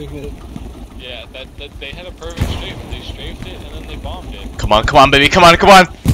using it. Yeah, that, that they had a perfect strafe. They strafed it and then they bombed it. Come on, come on, baby, come on, come on.